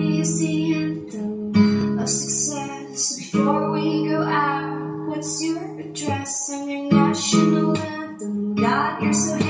Is the anthem of success. Before we go out, what's your address? I'm your national anthem. God, you're so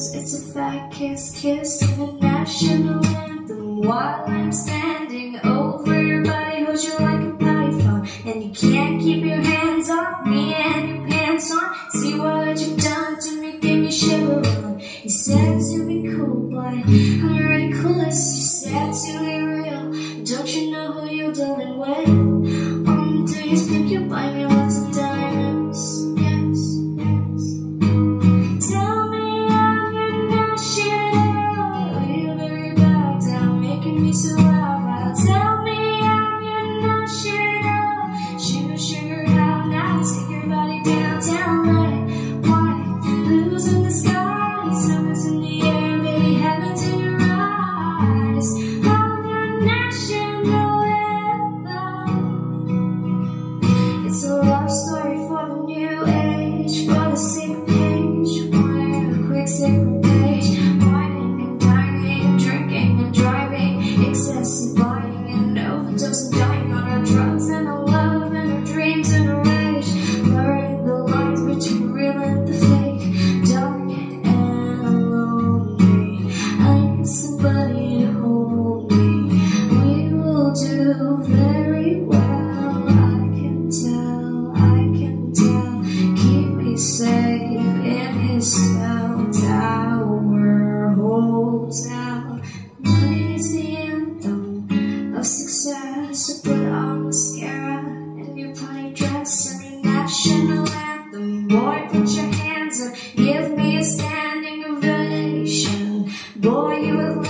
It's a fat Kiss, kiss, sing the national anthem while I'm standing over your body. Hold you like a python, and you can't keep your hands off me and your pants on. See what you've done to me, give me shiver on. You said to be cool, but I'm already clueless. You said to be real. Don't you know who you're dealing with? Um, do you think you'll buy me It's a love story for the new age, for the secret page, wanted a quick secret page, and drinking and driving, excessive buying and overdose dying on our drugs and our love and our dreams and our rage, blurring the lines between real and the fake, dark and lonely. I need somebody to hold me. We will do safe in his cell tower. Hotel. Money is the anthem of success. So put on mascara and you play dress and your national anthem. Boy, put your hands up. Give me a standing ovation. Boy, you will